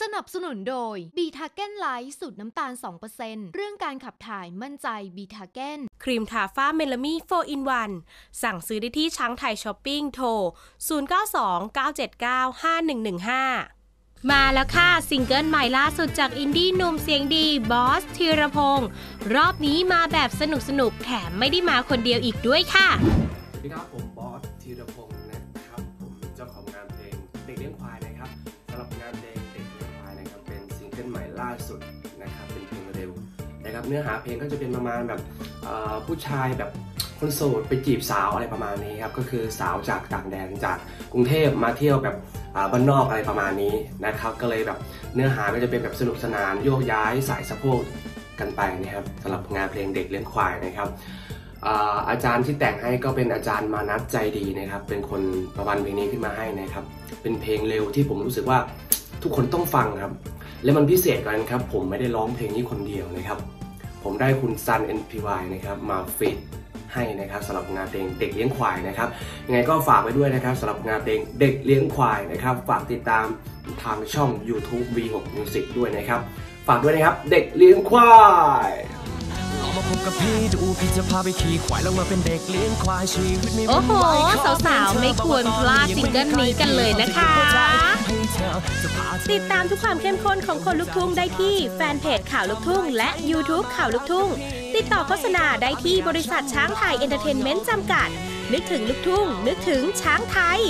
สนับสนุนโดยบีทาเก้นไลท์สูตรน้ำตาล 2%เรื่องการขับถ่ายมั่นใจบีทาเก้นครีมทาฟ้าเมลามี4 in 1 สั่งซื้อได้ที่ช้างไทยช้อปปิ้งโทร 0929795115มาแล้วค่ะ ซิงเกิลใหม่ล่าสุดจากอินดี้หนุ่มเสียงดีบอสธีรพงศ์รอบนี้มาแบบสนุกสนุกๆแถมไม่ได้มาคนเดียวอีกด้วยค่ะสวัสดีครับผมบอสธีรพงศ์นะครับ ผมเจ้าของงานเพลงเด็กเลี้ยงควายนะครับสำหรับงานเพลง กิลใหม่ล่าสุดนะครับเป็นเพลงเร็วนะครับเนื้อหาเพลงก็จะเป็นประมาณแบบผู้ชายแบบคนโสดไปจีบสาวอะไรประมาณนี้ครับก็คือสาวจากต่างแดนจากกรุงเทพมาเที่ยวแบบบ้านนอกอะไรประมาณนี้นะครับก็เลยแบบเนื้อหาก็จะเป็นแบบสนุกสนานโยกย้ายสายสะโพกกันไปนะครับสำหรับงานเพลงเด็กเลี้ยงควายนะครับอาอาจารย์ที่แต่งให้ก็เป็นอาจารย์มานัดใจดีนะครับ เป็นคนประพันธ์เพลงนี้ขึ้นมาให้นะครับ เป็นเพลงเร็วที่ผมรู้สึกว่าทุกคนต้องฟังครับ และมันพิเศษกว่านั้นครับ ผมไม่ได้ร้องเพลงนี้คนเดียวนะครับ ผมได้คุณซัน NPY นะครับมาฟิตให้นะครับสำหรับงานเพลงเด็กเลี้ยงควายนะครับยังไงก็ฝากไว้ด้วยนะครับสำหรับงานเพลงเด็กเลี้ยงควายนะครับ ฝากติดตามทางช่อง YouTube V6 Music ด้วยนะครับ ฝากด้วยนะครับ เด็กเลี้ยงควายลองมาพบกับพี่ดูพี่จะพาไปขี่ควายลงมาเป็นเด็กเลี้ยงควายชีวิตไม่โอ้โหวุ่นวายขอสาวๆ ไม่ควรพลาดซิงเกิลนี้กันเลยนะคะ ติดตามทุกความเข้มข้นของคนลูกทุ่งได้ที่แฟนเพจข่าวลูกทุ่ง และ YouTube ข่าวลูกทุ่ง ติดต่อโฆษณาได้ที่บริษัทช้างไทยเอนเตอร์เทนเมนต์จำกัด นึกถึงลุกทุ่ง นึกถึงช้างไทย